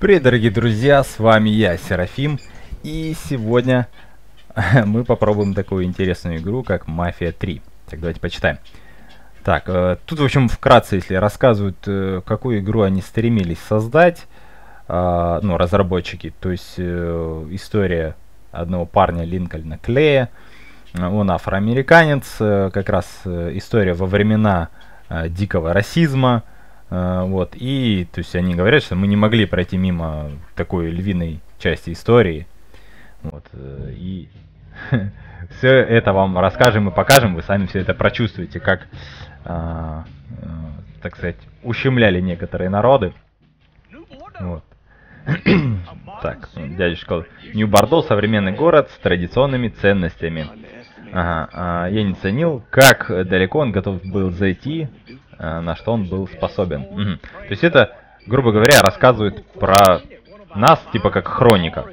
Привет, дорогие друзья, с вами я, Серафим, и сегодня мы попробуем такую интересную игру, как Мафия 3. Так, давайте почитаем. Так, э, тут, в общем, вкратце, если рассказывают, э, какую игру они стремились создать, э, ну, разработчики, то есть э, история одного парня Линкольна Клея, он афроамериканец, э, как раз э, история во времена э, дикого расизма, вот, и, то есть, они говорят, что мы не могли пройти мимо такой львиной части истории. Вот, э, и все это вам расскажем и покажем, вы сами все это прочувствуете, как, uh, uh, так сказать, ущемляли некоторые народы. Вот. так, дядюшка Нью-Бордо, современный город с традиционными ценностями. Ага, а, я не ценил, как далеко он готов был зайти, а, на что он был способен. Угу. То есть это, грубо говоря, рассказывает про нас, типа как хроника.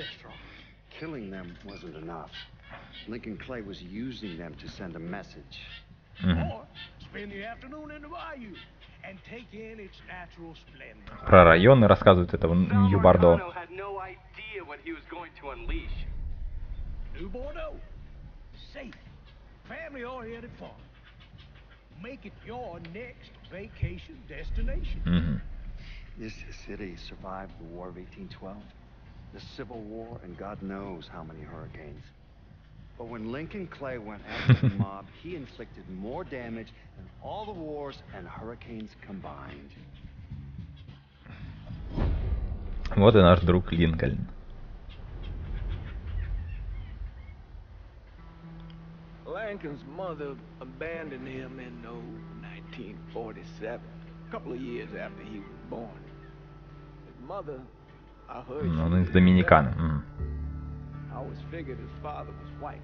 Угу. Про районы рассказывают этого Нью-Бордо. family-oriented farm. Make it your next vacation destination. Mm-hmm. This city survived the War of 1812, the Civil War, and God knows how many hurricanes. But when Lincoln Clay went after the mob, he inflicted more damage than all the wars and hurricanes combined. Вот и наш друг Линкольн. Lincoln's mother abandoned him in no 1947, a couple of years after he was born. His mother, I heard ну, он из Доминиканы. Mm. I always figured his father was white,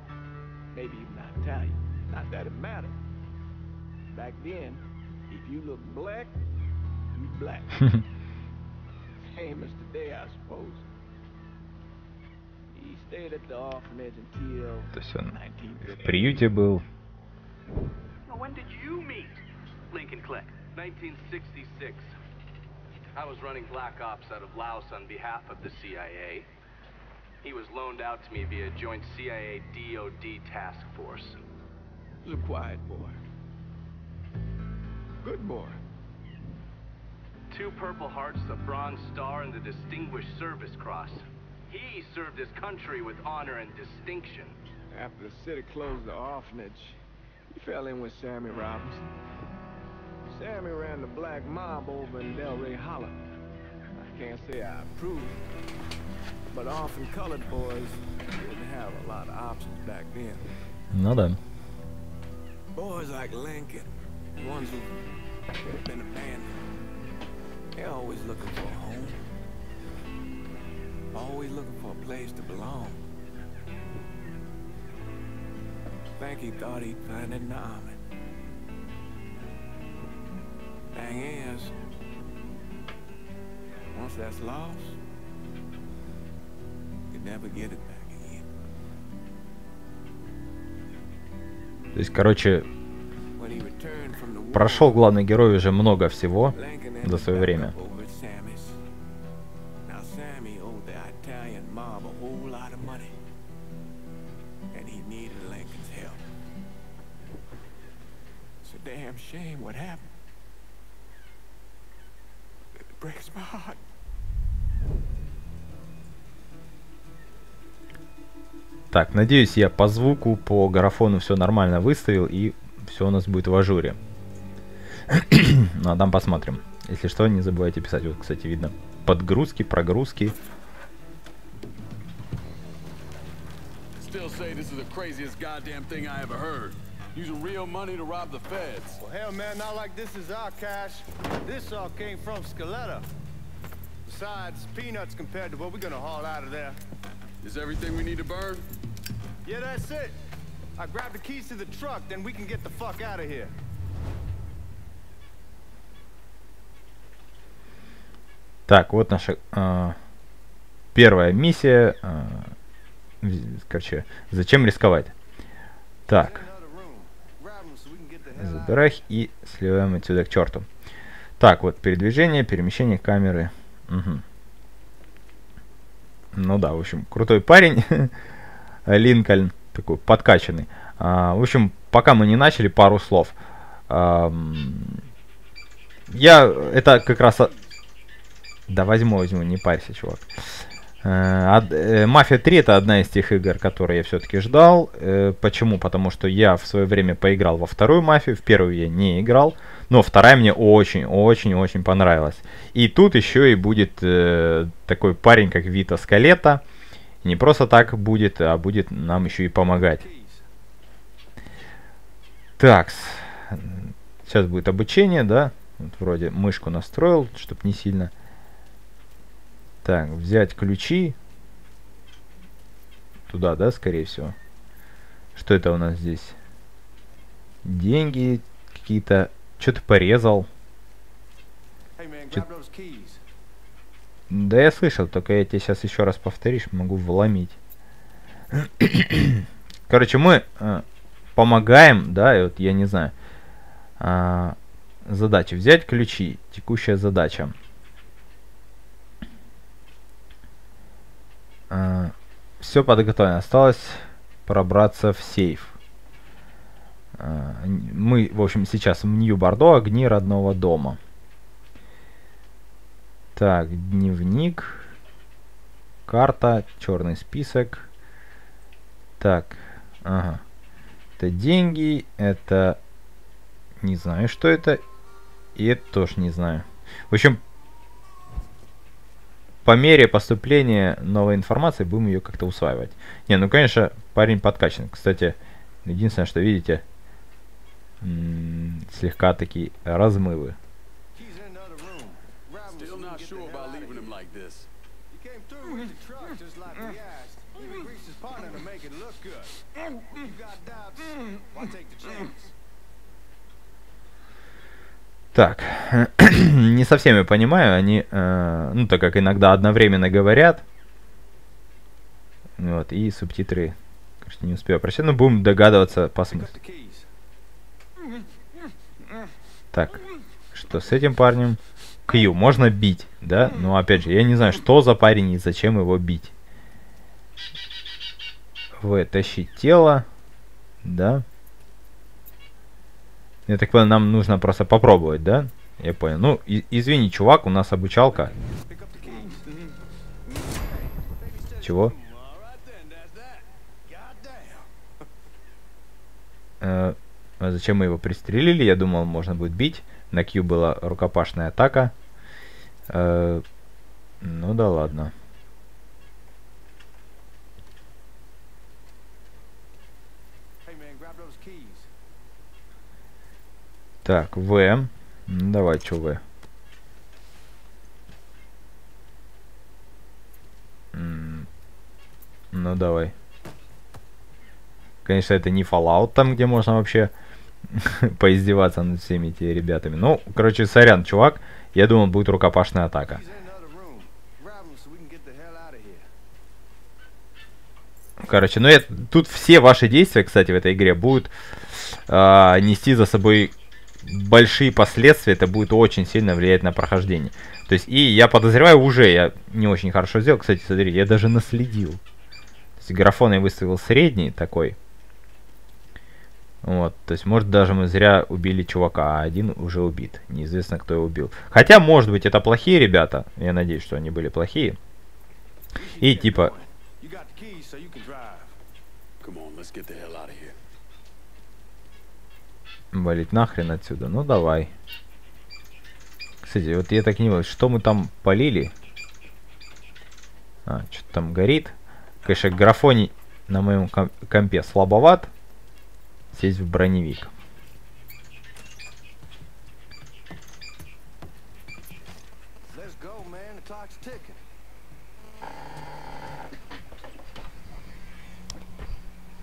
maybe even Italian. Not that it mattered. Back then, if you look black, you black. Same as today, I suppose. То есть он в приюте был. When did you meet Lincoln Clay? 1966. I was running Black Ops out of Laos on behalf of the CIA. He was loaned out to me via joint CIA DOD task force. He's a quiet boy. Good boy. Two Purple Hearts, a Bronze Star, and the Distinguished Service Cross. He served his country with honor and distinction. After the city closed the orphanage, he fell in with Sammy Robinson. Sammy ran the black mob over in Delray Hollow. I can't say I approve, but often colored boys didn't have a lot of options back then. Not them. Boys like Lincoln, ones who've been abandoned, they're always looking for a home. Always looking for a place to belong. He thought he'd find it in the army. Thing is, once that's lost, you never get it back again. То есть, короче, прошел главный герой уже много всего за свое время. Shame what happened. It breaks my heart. Так, надеюсь, я по звуку, по графону все нормально выставил, и все у нас будет в ажуре. ну, а там посмотрим. Если что, не забывайте писать. Вот, кстати, видно подгрузки, прогрузки. Still say this is the craziest goddamn thing I ever heard. Using real money to rob the feds. Well, hell, man, not like this is our cash. This all came from Scaletta. Besides, peanuts compared to what we're gonna haul out of there. Is everything we need to burn? Yeah, that's it. I grabbed the keys to the truck, then we can get the fuck out of here. Так, вот наша э, первая миссия. Э, короче, зачем рисковать? Так. Забирай и сливаем отсюда к черту. Так, вот передвижение, перемещение камеры. Угу. Ну да, в общем, крутой парень. Линкольн, такой подкачанный. А, в общем, пока мы не начали, пару слов. А, я это как раз... Да возьму, возьму, не парься, чувак. Мафия 3 это одна из тех игр, которые я все-таки ждал. Э, почему? Потому что я в свое время поиграл во вторую мафию, в первую я не играл, но вторая мне очень-очень-очень понравилась. И тут еще и будет э, такой парень, как Вита Скалета. Не просто так будет, а будет нам еще и помогать. Так, сейчас будет обучение, да? Вот вроде мышку настроил, чтобы не сильно так, взять ключи. Туда, да, скорее всего. Что это у нас здесь? Деньги какие-то. Что-то порезал. Чё... Да я слышал, только я тебе сейчас еще раз повторишь, могу вломить. Короче, мы э, помогаем, да, и вот я не знаю. Э, задача. Взять ключи. Текущая задача. Все подготовлено. Осталось пробраться в сейф. А, мы, в общем, сейчас в Нью-Бордо, огни родного дома. Так, дневник. Карта, черный список. Так, ага. Это деньги, это... Не знаю, что это. И это тоже не знаю. В общем, по мере поступления новой информации будем ее как-то усваивать. Не, ну конечно, парень подкачан. Кстати, единственное, что видите, слегка такие размывы. Так, не совсем я понимаю, они, э, ну, так как иногда одновременно говорят, вот, и субтитры, кажется, не успею прочитать, но будем догадываться по смыслу. Так, что с этим парнем? Кью, можно бить, да? Но опять же, я не знаю, что за парень и зачем его бить. В, тащить тело, да? Я так понял, нам нужно просто попробовать, да? Я понял. Ну, извини, чувак, у нас обучалка. Чего? Э, а зачем мы его пристрелили? Я думал, можно будет бить. На Q была рукопашная атака. Э, ну да ладно. Так, В. Ну, давай, что В? Ну, давай. Конечно, это не Fallout там, где можно вообще поиздеваться над всеми этими ребятами. Ну, короче, сорян, чувак. Я думал, будет рукопашная атака. Короче, ну это, тут все ваши действия, кстати, в этой игре будут э, нести за собой большие последствия, это будет очень сильно влиять на прохождение. То есть, и я подозреваю уже, я не очень хорошо сделал, кстати, смотри, я даже наследил. То есть, графон я выставил средний такой. Вот, то есть, может, даже мы зря убили чувака, а один уже убит. Неизвестно, кто его убил. Хотя, может быть, это плохие ребята. Я надеюсь, что они были плохие. И типа... Come on, let's get the hell out of here. Валить нахрен отсюда. Ну давай. Кстати, вот я так не понял, что мы там полили? А, что-то там горит. Конечно, графоний на моем компе слабоват. Сесть в броневик.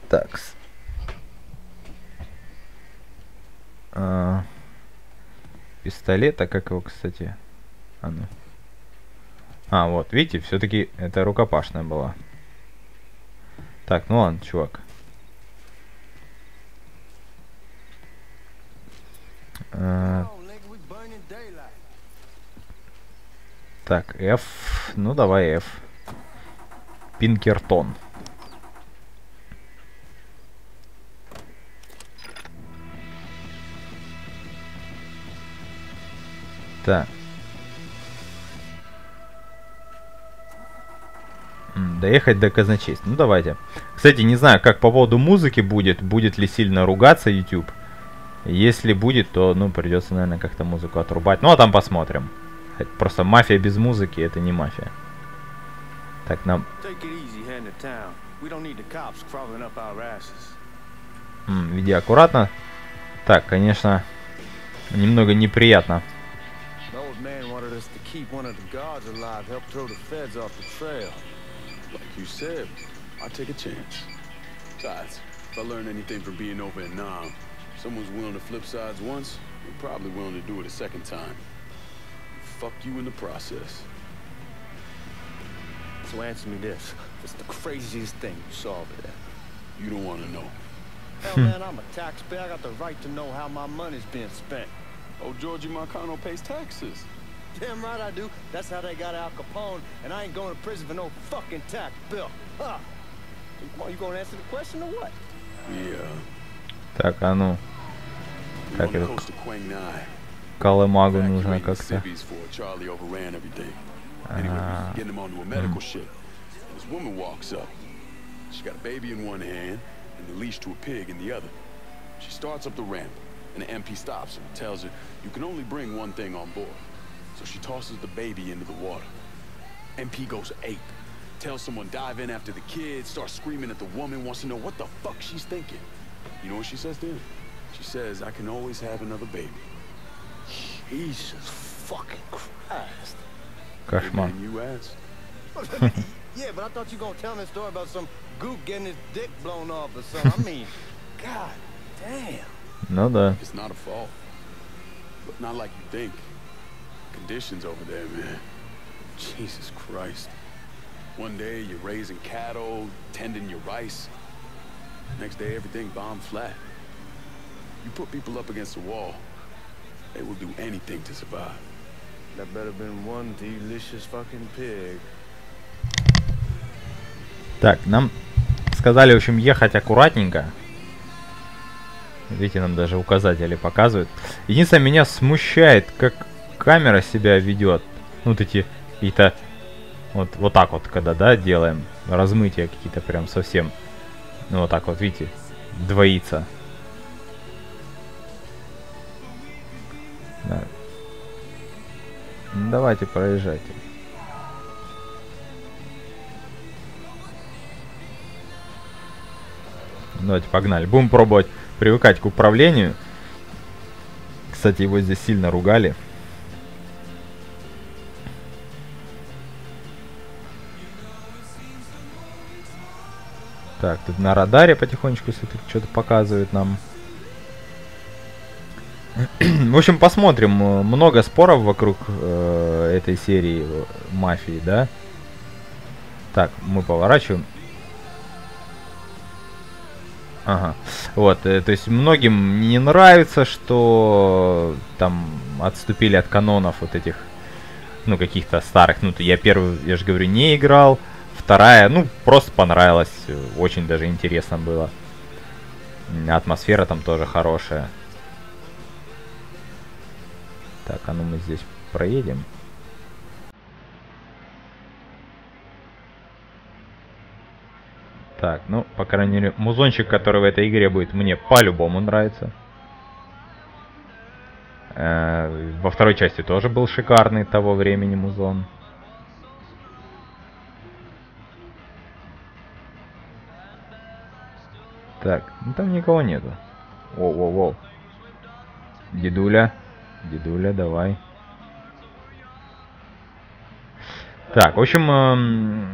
Так, а, пистолета, как его, кстати. А, ну. а вот, видите, все-таки это рукопашная была. Так, ну ладно, чувак. А, так, F. Ну давай F. Пинкертон. Так. Доехать до казначейства. Ну давайте. Кстати, не знаю, как по поводу музыки будет. Будет ли сильно ругаться YouTube. Если будет, то, ну, придется, наверное, как-то музыку отрубать. Ну, а там посмотрим. Просто мафия без музыки это не мафия. Так, нам... М, веди аккуратно. Так, конечно, немного неприятно. Like you said, I'll take a chance. Besides, if I learn anything from being over in Nam, someone's willing to flip sides once, they're probably willing to do it a second time. Fuck you in the process. So answer me this. What's the craziest thing you saw over there? You don't want to know. Hell, man, I'm a taxpayer. I got the right to know how my money's being spent. Oh, Georgie Marcano pays taxes. Damn right I do. That's how they got Al Capone, and I ain't going to prison for no fucking tax bill. Huh. Come on, you gonna answer the question or what? Yeah. Так, а ну. We Как on the это? coast of Quang Nai. Калымагу нужно Evacuating the как-то. civvies for Charlie overran everything. Anyway, Ah. getting him onto a medical ship. And this woman walks up. She got a baby in one hand and the leash to a pig in the other. She starts up the ramp, and the MP stops her and tells her, you can only bring one thing on board. so she tosses the baby into the water. MP goes ape. Tells someone dive in after the kid, starts screaming at the woman, wants to know what the fuck she's thinking. You know what she says then? She says, I can always have another baby. Jesus fucking Christ. Gosh, man. You asked. yeah, but I thought you were going to tell me a story about some gook getting his dick blown off or something. I mean, god damn. No, though. It's not a fault. But not like you think. Conditions over there, man. Jesus Christ. One day you're raising cattle, tending your rice. Next day everything bombed flat. You put people up against the wall, they will do anything to survive. That better been one delicious fucking pig. Так, нам сказали, в общем, ехать аккуратненько. Видите, нам даже указатели показывают. Единственное, меня смущает, как камера себя ведет. Ну, вот эти какие-то... Вот, вот так вот, когда, да, делаем. Размытия какие-то прям совсем. Ну, вот так вот, видите, двоится. Да. Ну, Давайте, проезжайте. Давайте, погнали. Будем пробовать привыкать к управлению. Кстати, его здесь сильно ругали. Так, тут на радаре потихонечку что-то показывает нам. В общем, посмотрим. Э, Много споров вокруг э, этой серии э, мафии, да? Так, мы поворачиваем. Ага. Вот, э, то есть многим не нравится, что там отступили от канонов вот этих, ну, каких-то старых. Ну, я первый, я же говорю, не играл. Вторая, ну, просто понравилась. э, Очень даже интересно было. Атмосфера там тоже хорошая. Так, а ну мы здесь проедем. Так, ну, по крайней мере, музончик, который в этой игре будет, мне по-любому нравится. Э, Во второй части тоже был шикарный того времени музон. Так, ну там никого нету. Воу-воу-воу. Дедуля. Дедуля, давай. Так, в общем, эм,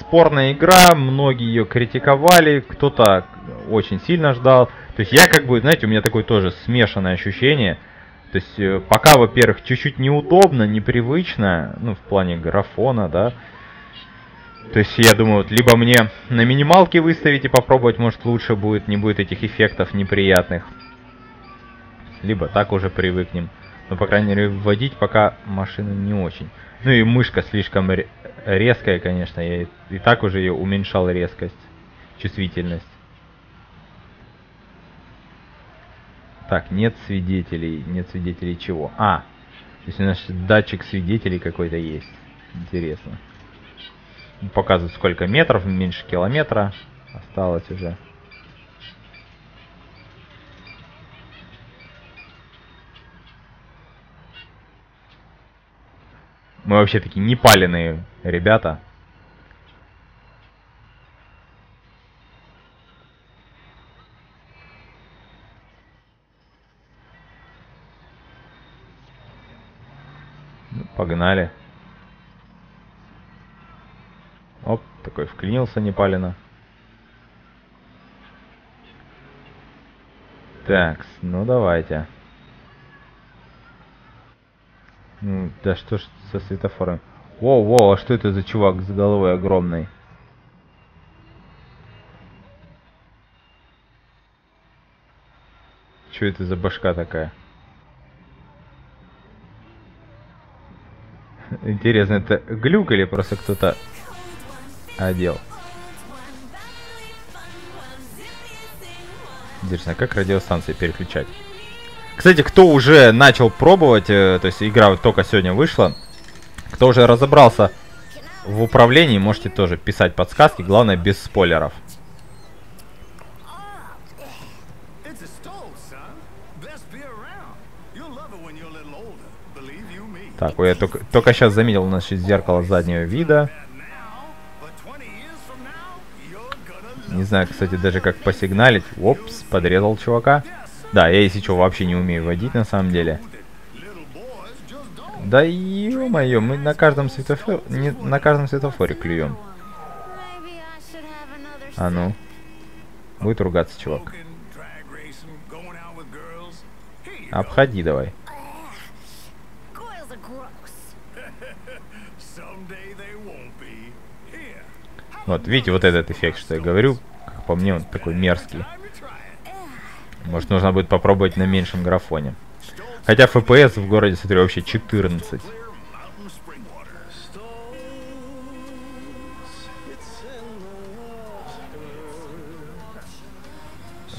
спорная игра, многие ее критиковали, кто-то очень сильно ждал. То есть я как бы, знаете, у меня такое тоже смешанное ощущение. То есть э, пока, во-первых, чуть-чуть неудобно, непривычно, ну, в плане графона, да. То есть я думаю, вот либо мне на минималке выставить и попробовать, может лучше будет, не будет этих эффектов неприятных. Либо так уже привыкнем. Но, по крайней мере, вводить пока машину не очень. Ну и мышка слишком резкая, конечно. Я и так уже ее уменьшал резкость, чувствительность. Так, нет свидетелей. Нет свидетелей чего? А, то есть у нас датчик свидетелей какой-то есть. Интересно. Показывает сколько метров, меньше километра осталось уже. Мы вообще такие непаленные ребята. Ну, погнали. Оп, такой вклинился непалено. Так, ну давайте. Ну, да что ж со светофором. Воу, воу, а что это за чувак с головой огромной? Что это за башка такая? Интересно, это глюк или просто кто-то одел? Интересно, а как радиостанции переключать? Кстати, кто уже начал пробовать, э, то есть игра только сегодня вышла, кто уже разобрался в управлении, можете тоже писать подсказки, главное без спойлеров. Так, ой, я только, только сейчас заметил, у нас есть зеркало заднего вида. Не знаю, кстати, даже как посигналить. Опс, подрезал чувака. Да, я если что вообще не умею водить на самом деле. Да ё-моё, мы на каждом светофоре, не, на каждом светофоре клюем. А ну. Будет ругаться, чувак. Обходи давай. Вот, видите, вот этот эффект, что я говорю, как по мне, он такой мерзкий. Может, нужно будет попробовать на меньшем графоне. Хотя FPS в городе, смотрю, вообще 14.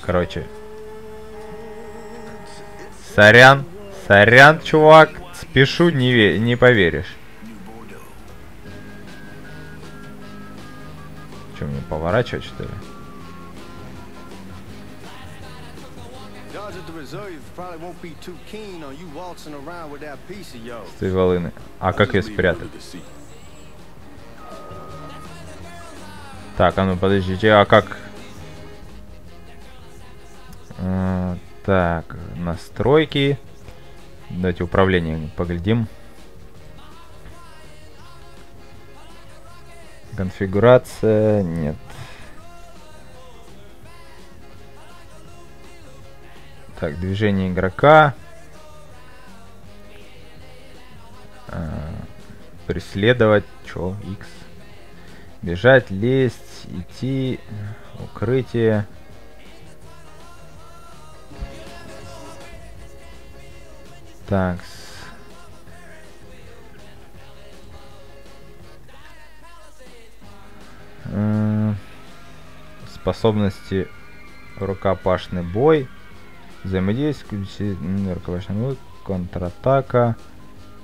Короче. Сорян. Сорян, чувак. Спешу, не, не поверишь. Что, мне поворачивать, что ли? С волыны. А как ее спрятать? Так, а ну подождите, а как... А, так, настройки. Давайте управление поглядим. Конфигурация, нет. Так, движение игрока. А, преследовать. Чё? X. Бежать, лезть, идти. Укрытие. Так. Способности рукопашный бой. Взаимодействие, рукопашный бой, контратака,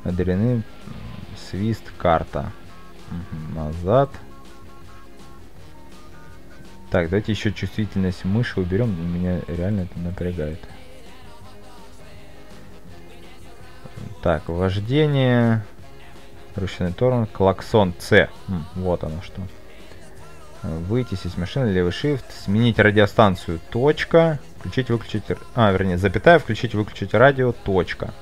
адреналин, свист, карта. Угу, назад. Так, давайте еще чувствительность мыши уберем. Меня реально это напрягает. Так, вождение. Ручной тормоз. Клаксон С. Вот оно что. Выйти из машины, левый shift, сменить радиостанцию, точка, включить, выключить, а, вернее, запятая, включить, выключить радио, точка.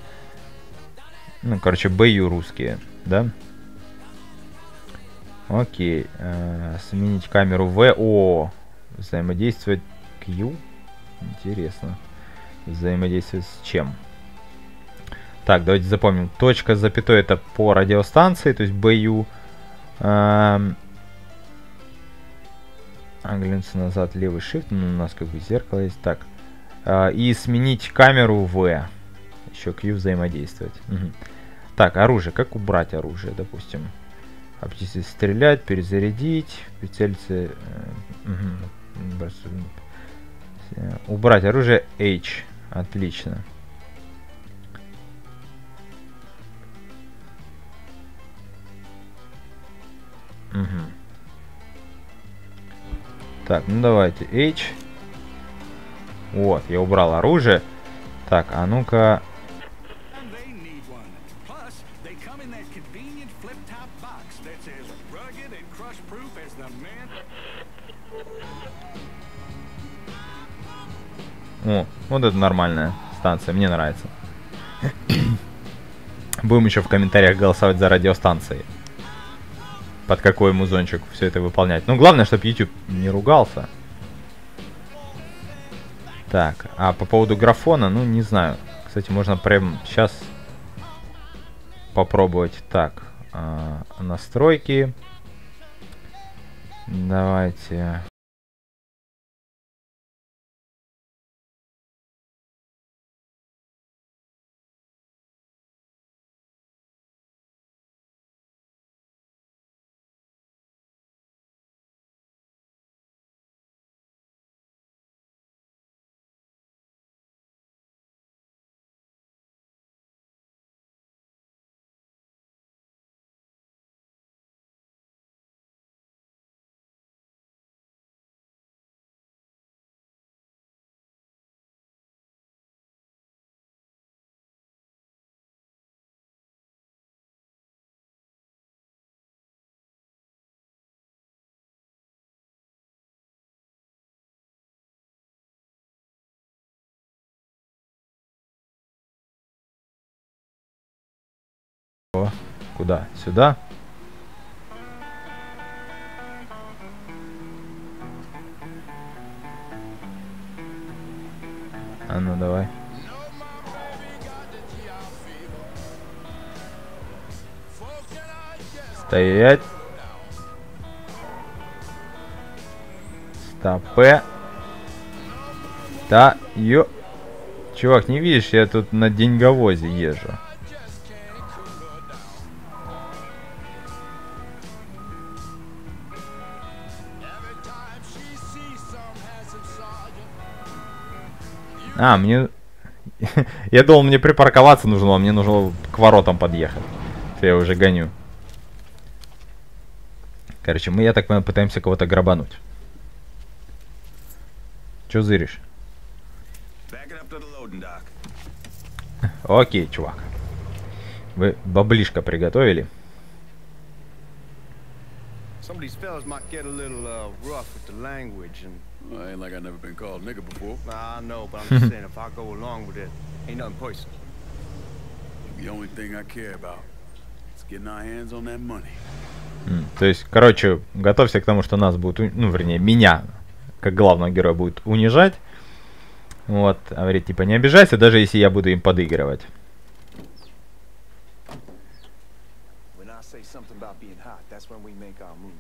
Ну, короче, БЮ русские, да? Окей, э, сменить камеру В, О, взаимодействовать Q, интересно, взаимодействовать с чем? Так, давайте запомним, точка, запятой, это по радиостанции, то есть БЮ, эм, Оглянуться назад, левый shift. Ну, у нас как бы зеркало есть. Так. А, и сменить камеру в. Еще Q взаимодействовать. Мгм. Так, оружие. Как убрать оружие, допустим? Оптически стрелять, перезарядить, прицелиться. э. Брос- э, Убрать оружие H. Отлично. Мгм. Так, ну давайте H. Вот, я убрал оружие. Так, а ну-ка. О, вот это нормальная станция, мне нравится. Будем еще в комментариях голосовать за радиостанции. Под какой музончик все это выполнять. Ну, главное, чтобы YouTube не ругался. Так, а по поводу графона, ну, не знаю. Кстати, можно прямо сейчас попробовать. Так, а, настройки. Давайте. Куда? Сюда? А ну давай. Стоять. Стопе. Да, ё... Чувак, не видишь, я тут на деньговозе езжу. А, мне... Я думал, мне припарковаться нужно, а мне нужно к воротам подъехать. Я уже гоню. Короче, мы, я так понимаю, пытаемся кого-то грабануть. Чё зыришь? Окей, чувак. Вы баблишко приготовили? Some of these fellas might get a little uh, rough with the language, and Well, ain't like I never been called nigga before. nah, I know, but I'm just saying if I go along with it, ain't nothing personal. The only thing I care about is getting our hands on that money. То есть, короче, готовься к тому, что нас будут, ну, вернее, меня, как главного героя, будут унижать. Вот, а говорит, типа, не обижайся, даже если я буду им подыгрывать. When I say something about being hot, that's when we make our move.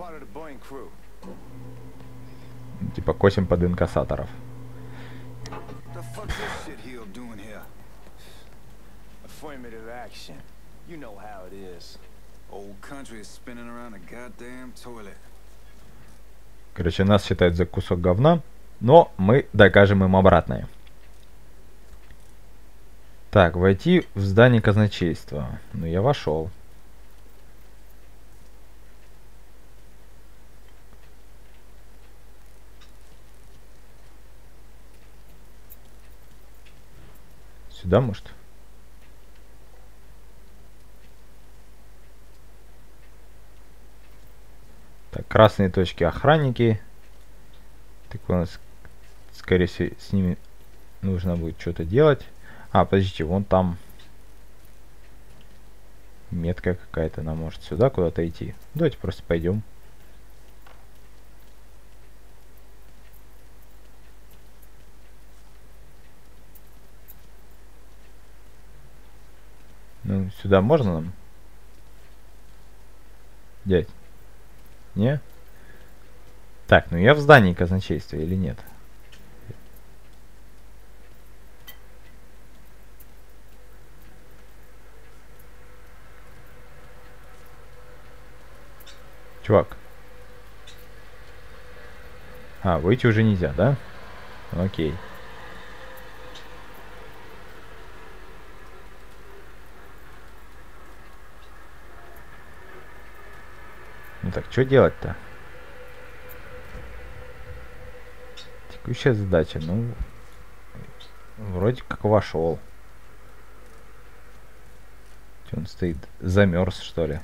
Part of the Boeing crew. Типа, косим под инкассаторов. Affirmative action. You know how it is. Old country is spinning around a goddamn toilet. Короче, нас считают за кусок говна, но мы докажем им обратное. Так, войти в здание казначейства. Ну, я вошел. Сюда, может? Так, красные точки охранники. Так у нас, скорее всего, с ними нужно будет что-то делать. А, подождите, вон там метка какая-то, она может сюда куда-то идти. Давайте просто пойдем. сюда можно нам? Дядь. Не? Так, ну я в здании казначейства или нет? Чувак. А, выйти уже нельзя, да? Окей. Что делать-то? Текущая задача, ну... Вроде как вошел. Че он стоит? Замерз, что ли?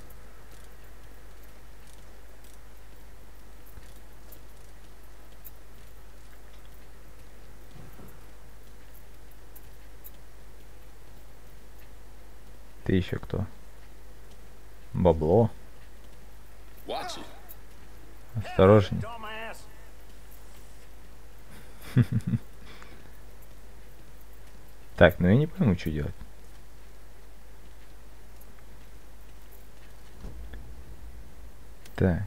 Ты еще кто? Бабло. Осторожней. Так, ну я не пойму, что делать. Так.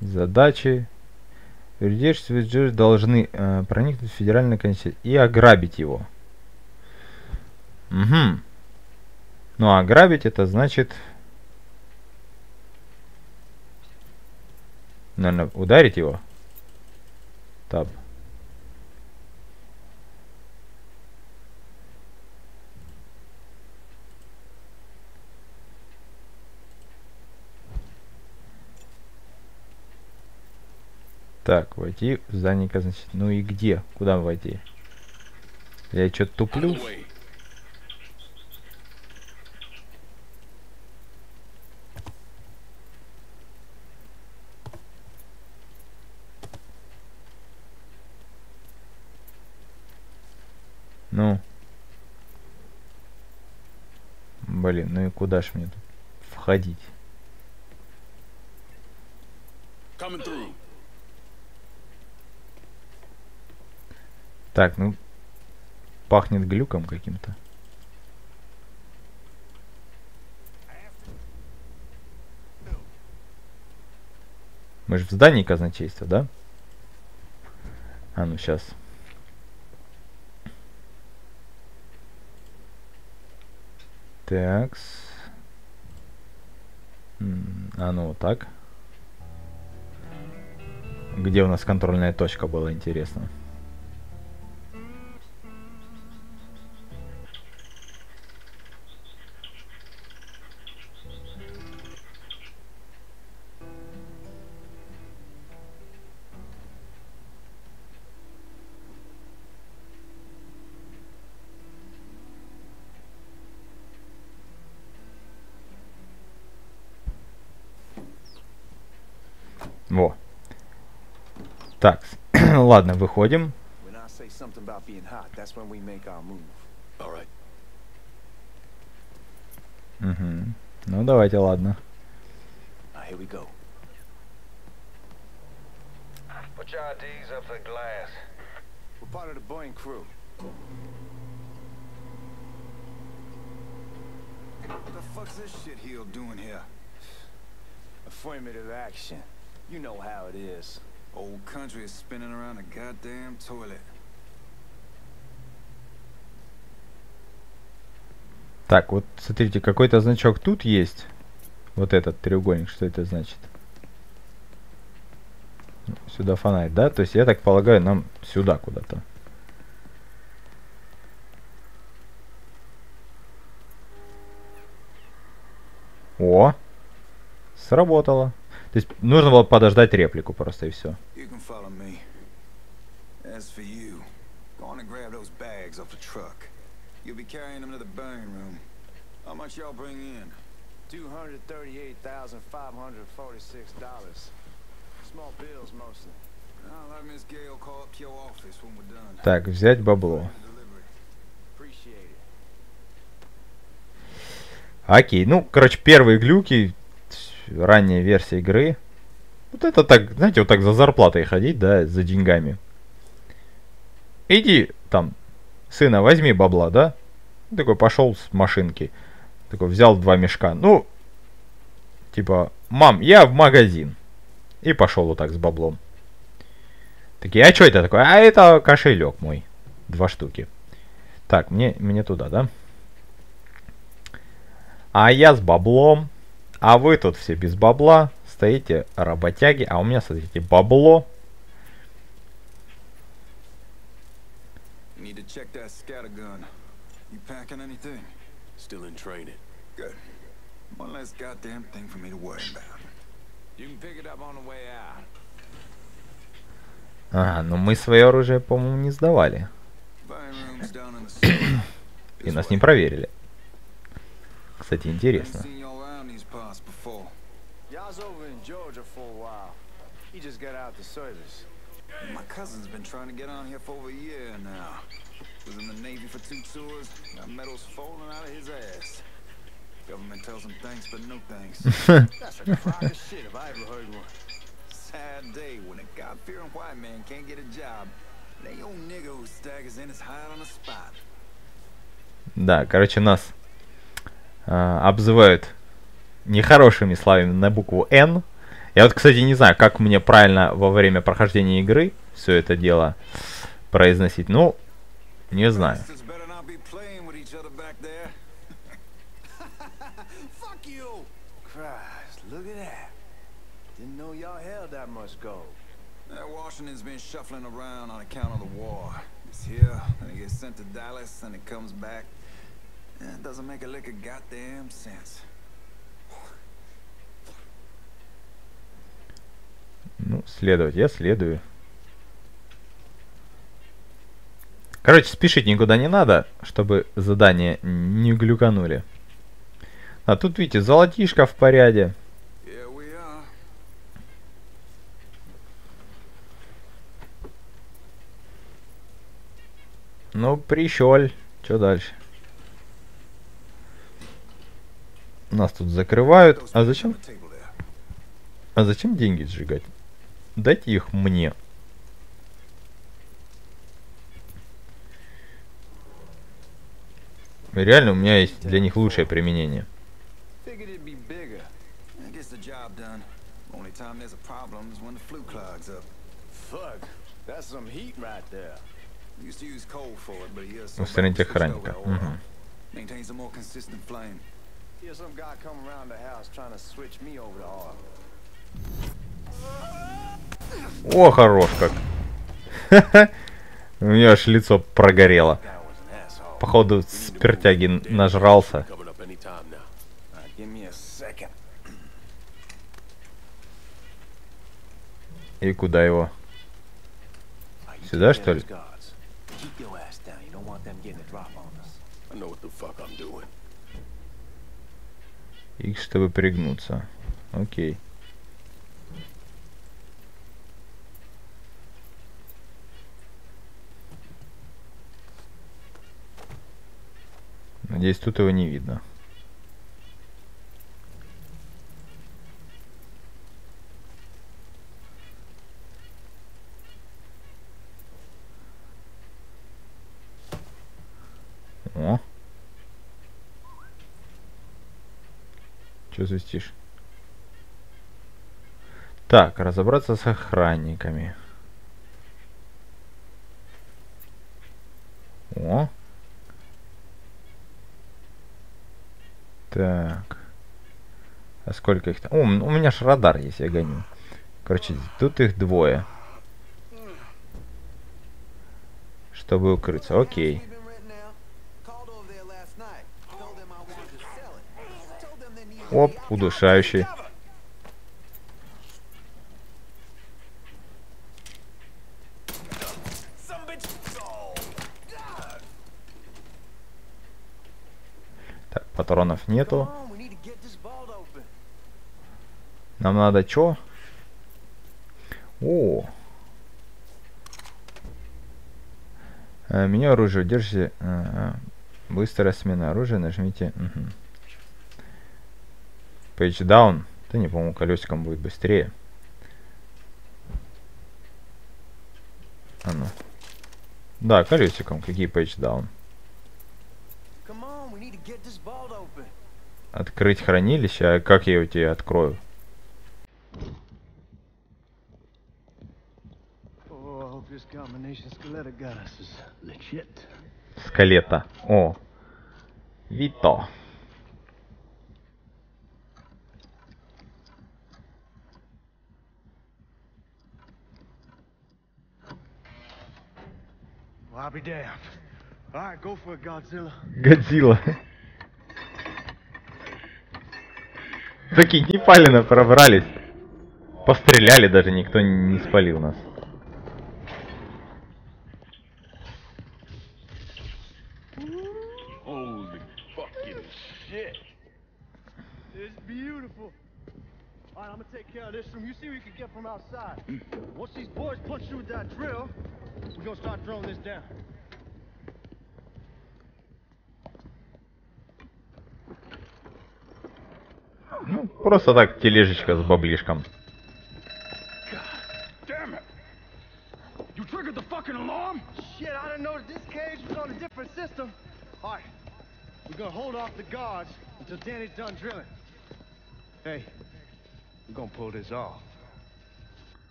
Задачи. Юридические джеры должны э, проникнуть в федеральный континент и ограбить его. Угу. Ну ограбить это значит... Наверное, ударить его. Таб. Так, войти в здание казначейства. Ну и где? Куда войти? Я что-то туплю? the way. Ну. Блин, ну и куда ж мне тут входить? Так, ну пахнет глюком каким-то. Мы же в здании казначейства, да? А, ну сейчас. Такс. А ну так. Где у нас контрольная точка была, интересно. All right. Мгм. Ну, давайте, ладно. Put your IDs up the glass. We're part of the Boeing crew. What the fuck's this shitheel doing here? Affirmative action. You know how it is. Old country is spinning around a goddamn toilet. Так, вот смотрите, какой-то значок тут есть. Вот этот треугольник, что это значит? Сюда фонарь, да? То есть я так полагаю, нам сюда куда-то. О! Сработало. То есть нужно было подождать реплику просто и все. You can follow me. As for you, go on and grab those bags off the truck. You'll be carrying them to the burning room. How much y'all bring in? Two hundred thirty-eight thousand five hundred forty-six dollars. Small bills mostly. I'll let Miss Gale call up to your office when we're done. Так, взять бабло. Окей, ну, короче, первые глюки, ранняя версия игры. Вот это так, знаете, вот так за зарплатой ходить, да, за деньгами. Иди там, сына, возьми бабла, да? Такой пошел с машинки. Такой взял два мешка. Ну, типа, мам, я в магазин. И пошел вот так с баблом. Такие, а что это такое? А это кошелек мой. Два штуки. Так, мне, мне туда, да? А я с баблом. А вы тут все без бабла. Стоите работяги. А у меня, смотрите, бабло. Need to check that scattergun. You packing anything? Still in training. Good. One less goddamn thing for me to worry about. You can pick it up on the way out. А, ну мы свое оружие, по-моему, не сдавали. И нас не проверили. Кстати, интересно. I was over in Georgia for a while. He just got out the service. My cousin's been trying to get on here for over a year now. Was in the Navy for two tours. Got medals falling out of his ass. Government tells him thanks, but no thanks. That's a crock of shit if I ever heard one. Sad day when a God-fearing white man can't get a job. They old nigga who staggers in is hired on the spot. Да, короче, нас а, обзывают нехорошими словами на букву N. Я вот, кстати, не знаю, как мне правильно во время прохождения игры все это дело произносить. Ну, не знаю. Uh, Washington's been shuffling around on account of the war. It's here, then it gets sent to Dallas, and it comes back. Eh, It doesn't make a lick of goddamn sense. Ну, следовать, я следую. Короче, спешить никуда не надо, чтобы задание не глюканули. А тут, видите, золотишко в порядке. Ну, прищель. Что дальше? Нас тут закрывают. А зачем? А зачем деньги сжигать? Дайте их мне. Реально, у меня есть для них лучшее применение. Устранить охранника. Мгм. Maintains a more consistent flame. Here's some guy come around the house trying to switch me over to oil. О, хорош как. У меня аж лицо прогорело. Походу, спиртяги нажрался. Coming up any time now. Uh, give me a second. И куда его? Uh, you Сюда, take что care ли? of those guards. Keep your ass down. You don't want them getting a drop on us. I know what the fuck I'm doing. X, чтобы пригнуться. Окей. Надеюсь, тут его не видно. О. Че свистишь? Так, разобраться с охранниками. О. Так. А сколько их там? О, у меня ж радар есть, я гоню. Короче, тут их двое. Чтобы укрыться. Окей. Оп, удушающий. Так, патронов нету. Come on, we need to get this open. Нам надо чё? О. Э, Меню оружия. Держите. ага. Быстрая смена оружия. Нажмите. Мгм. Page down. Да не, по-моему, колесиком будет быстрее. А ну. Да, колесиком, какие пейдж-даун. Come on, we need to get this vault open. Открыть хранилище, а как я его тебе открою? Oh, I hope this combination Skeletor got us is legit. Скелета. О. Вито. Well, I'll be damned. All right, go for it, Godzilla. Годзилла. Такие Непалина пробрались. Постреляли, даже никто не спалил нас. Holy fucking shit. It's beautiful. All right, I'm gonna take care of this room. You see what you can get from outside. Once these boys punch you with that drill, we're gonna start throwing this down. Ну, просто так тележечка с баблишком.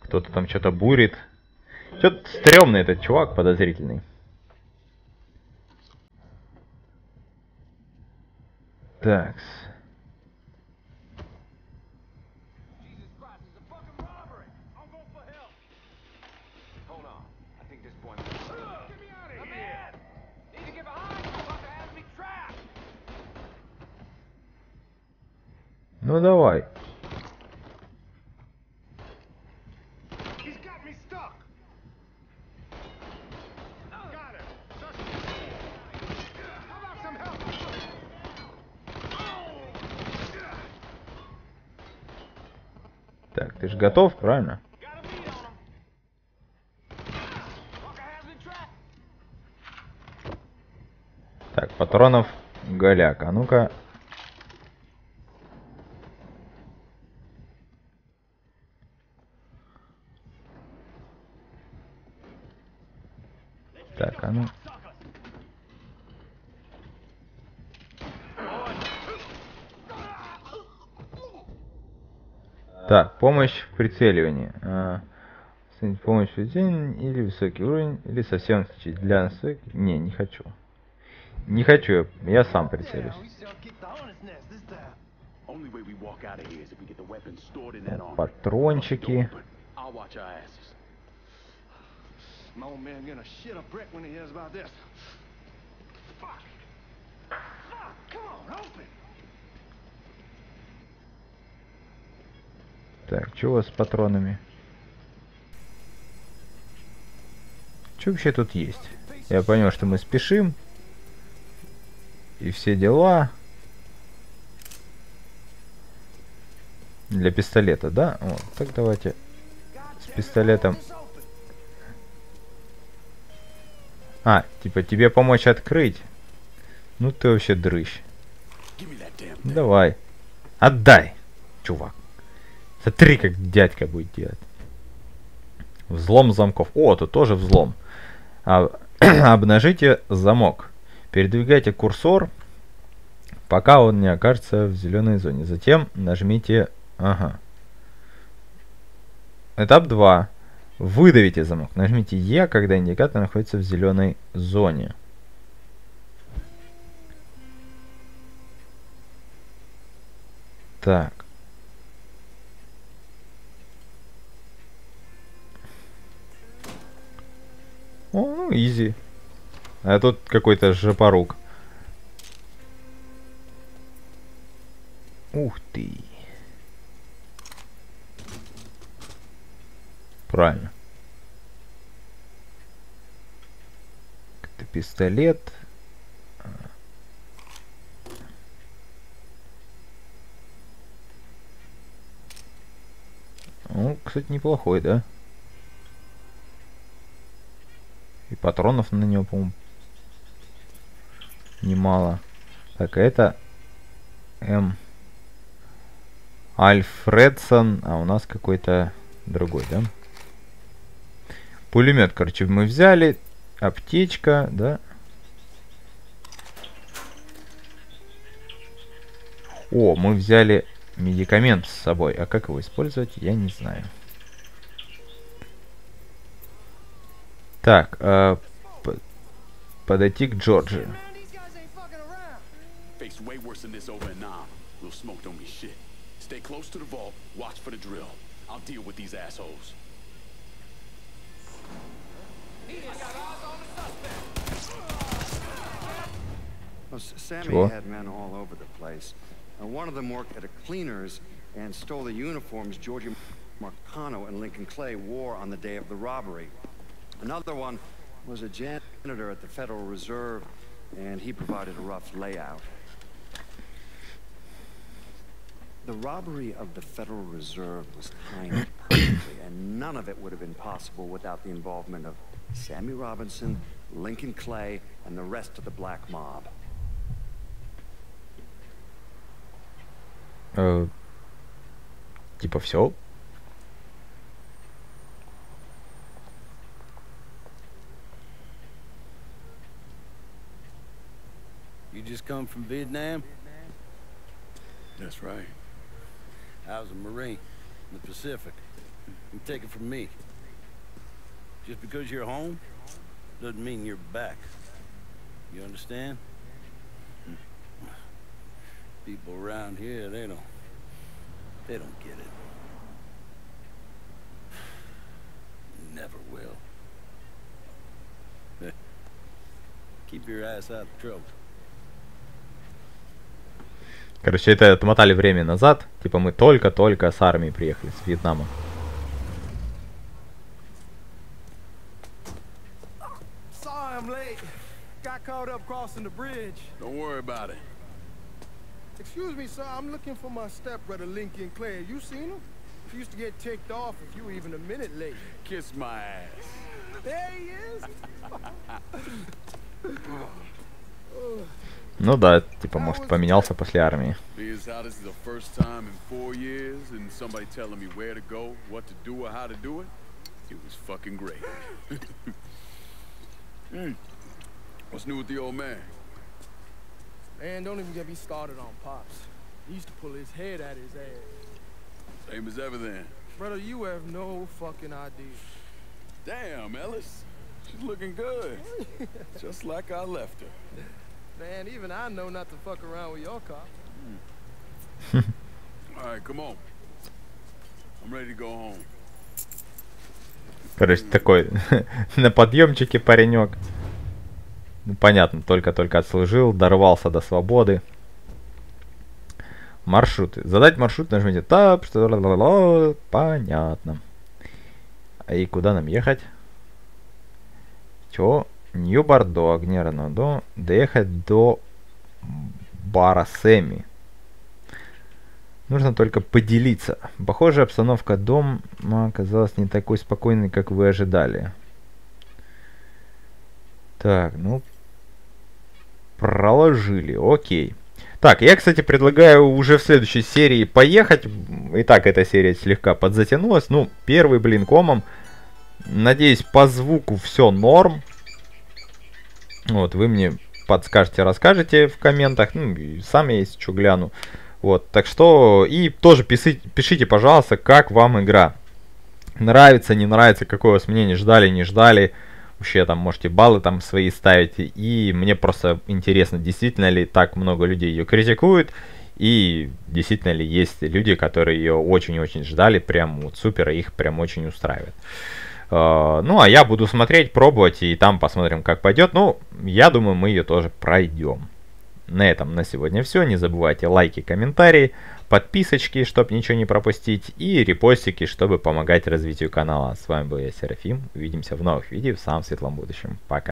Кто-то там что-то бурит. Что-то стрёмный этот чувак, подозрительный. Так. Hold on. I think this boy... Get me out of here! Need to get behind you! Fucker has me trapped! Ну давай. He's got me stuck. Got him. Just... How about some help? Так, ты же готов, правильно? Так, патронов голяк. А ну-ка. Так, а ну. Так, помощь в прицеливании. А, помощь в прицеливании или высокий уровень, или совсем для настройки. Не, не хочу. Не хочу, я, сам прицелюсь. Патрончики. But I'll watch our asses. My old man gonna shit a brick when he hears about this. Fuck. Fuck, come on, open. Так, что у вас с патронами? Что вообще тут есть? Я понял, что мы спешим. И все дела. Для пистолета, да? Вот, так давайте с пистолетом. А, типа тебе помочь открыть? Ну ты вообще дрыщ. Давай. Отдай, чувак. Смотри, как дядька будет делать. Взлом замков. О, тут тоже взлом. А, обнажите замок. Передвигайте курсор, пока он не окажется в зеленой зоне. Затем нажмите... Ага. Этап 2. Выдавите замок. Нажмите Е, когда индикатор находится в зеленой зоне. Так. О, ну, изи. А тут какой-то жопорук. Ух ты. Правильно. Это пистолет. Ну, кстати, неплохой, да? И патронов на него, по-моему, немало. Так, а это М. Альфредсон, а у нас какой-то другой, да? Пулемет, короче, мы взяли. Аптечка, да. О, мы взяли медикамент с собой. А как его использовать, я не знаю. Так, э, подойти к Джорджи. Deal with these assholes. Well, Sammy sure. had men all over the place. Uh, one of them worked at a cleaner's and stole the uniforms Georgie Marcano and Lincoln Clay wore on the day of the robbery. Another one was a janitor at the Federal Reserve, and he provided a rough layout. The robbery of the Federal Reserve was timed perfectly, and none of it would have been possible without the involvement of Sammy Robinson, Lincoln Clay, and the rest of the black mob. Э, типа все. You just come from Vietnam? That's right. I was a Marine in the Pacific. You take it from me. Just because you're home doesn't mean you're back. You understand? People around here, they don't... They don't get it. Never will. Keep your ass out of trouble. Короче, это отмотали время назад. Типа мы только-только с армией приехали, с Вьетнама. up crossing the bridge. Don't worry about it. Excuse me, sir. I'm looking for my stepbrother, Lincoln Clay. You seen him? He used to get ticked off if you were even a minute late. Kiss my ass. There he is. Ну да, типа, может, поменялся после армии. What's new with the old man? Man, don't even get me started on Pops. He used to pull his head out his ass. Same as ever then. Brother, you have no fucking idea. Damn, Ellis. She's looking good. Just like I left her. Man, even I know not to fuck around with your cop. All right, come on. I'm ready to go home. Короче, такой на подъемчике паренек. Ну, понятно, только-только отслужил, дорвался до свободы. Маршруты. Задать маршрут, нажмите тап, что понятно. А и куда нам ехать? Чё? Нью-Бордо, Агнеранодо, доехать до бара Сэмми. Нужно только поделиться. Похоже, обстановка дома оказалась не такой спокойной, как вы ожидали. Так, ну... Проложили, окей. Так, я, кстати, предлагаю уже в следующей серии поехать. Итак, эта серия слегка подзатянулась. Ну, первый, блин, комом. Надеюсь, по звуку все норм. Вот, вы мне подскажете, расскажете в комментах. Ну, и сам я, если что, гляну. Вот, так что, и тоже пишите, пишите, пожалуйста, как вам игра. Нравится, не нравится, какое у вас мнение, ждали, не ждали. Вообще там можете баллы там свои ставить. И мне просто интересно, действительно ли так много людей ее критикуют. И действительно ли есть люди, которые ее очень-очень ждали, прям вот супер, и их прям очень устраивает. Uh, ну, а я буду смотреть, пробовать, и там посмотрим, как пойдет. Ну, я думаю, мы ее тоже пройдем. На этом на сегодня все. Не забывайте лайки, комментарии, подписочки, чтобы ничего не пропустить, и репостики, чтобы помогать развитию канала. С вами был я, Серафим. Увидимся в новых видео в самом светлом будущем. Пока.